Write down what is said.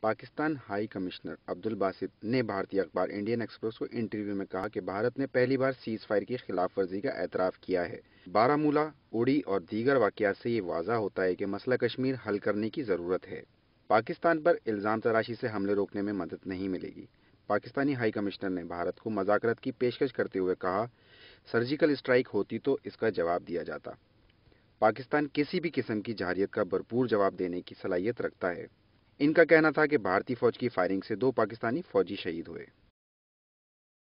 Pakistan high commissioner عبد الباسط نے بھارتی اخبار انڈین ایکسپریس کو انٹرویو میں کہا کہ بھارت نے پہلی بار سیز فائر کی خلاف ورزی کا اعتراف کیا ہے۔ بارہ مولہ اڑی اور دیگر واقعات سے یہ واضح ہوتا ہے کہ مسئلہ کشمیر حل کرنے کی ضرورت ہے۔ پاکستان پر الزام تراشی سے حملے روکنے میں مدد نہیں ملے گی۔ پاکستانی ہائی کمشنر نے بھارت کو مذاکرات کی پیشکش کرتے ہوئے کہا، سرجیکل اسٹرائک ہوتی تو اس کا جواب دیا جاتا۔ پاکستان کسی بھی قسم کی جہریت کا بھرپور جواب دینے کی صلاحیت رکھتا ہے۔ ان کا کہنا تھا کہ بھارتی فوج کی فائرنگ سے دو پاکستانی فوجی شہید ہوئے۔